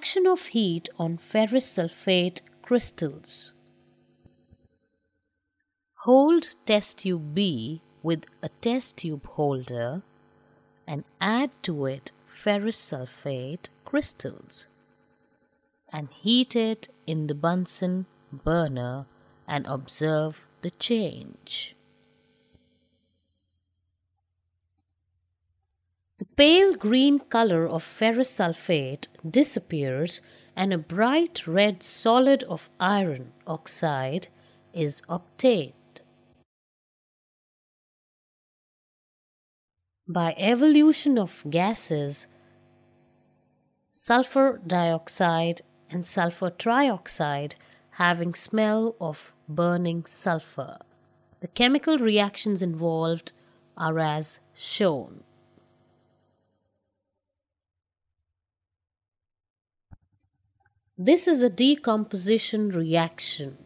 Action of heat on ferrous sulfate crystals. Hold test tube B with a test tube holder and add to it ferrous sulfate crystals and heat it in the Bunsen burner and observe the change. The pale green color of ferrous sulfate disappears and a bright red solid of iron oxide is obtained. By evolution of gases, sulfur dioxide and sulfur trioxide having smell of burning sulfur. The chemical reactions involved are as shown. This is a decomposition reaction.